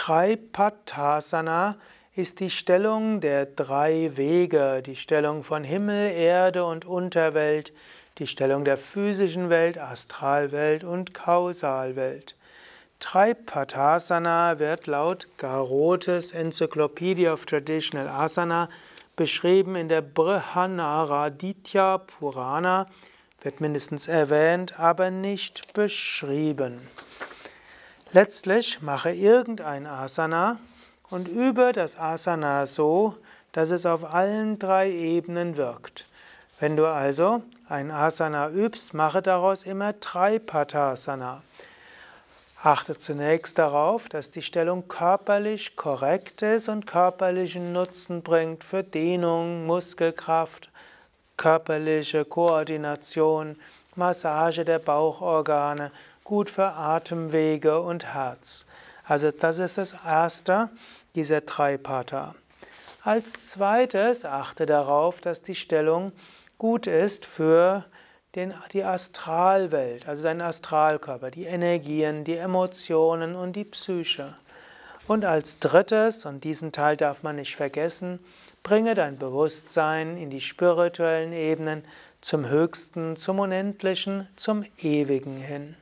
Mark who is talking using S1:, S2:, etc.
S1: Tripatasana ist die Stellung der drei Wege, die Stellung von Himmel, Erde und Unterwelt, die Stellung der physischen Welt, Astralwelt und Kausalwelt. Tripatasana wird laut Garotes Encyclopedia of Traditional Asana beschrieben in der Brihanaraditya Purana, wird mindestens erwähnt, aber nicht beschrieben. Letztlich mache irgendein Asana und übe das Asana so, dass es auf allen drei Ebenen wirkt. Wenn du also ein Asana übst, mache daraus immer drei Patasana. Achte zunächst darauf, dass die Stellung körperlich korrekt ist und körperlichen Nutzen bringt für Dehnung, Muskelkraft, körperliche Koordination, Massage der Bauchorgane, gut für Atemwege und Herz. Also das ist das erste dieser drei Pata. Als zweites achte darauf, dass die Stellung gut ist für den, die Astralwelt, also dein Astralkörper, die Energien, die Emotionen und die Psyche. Und als drittes, und diesen Teil darf man nicht vergessen, bringe dein Bewusstsein in die spirituellen Ebenen zum Höchsten, zum Unendlichen, zum Ewigen hin.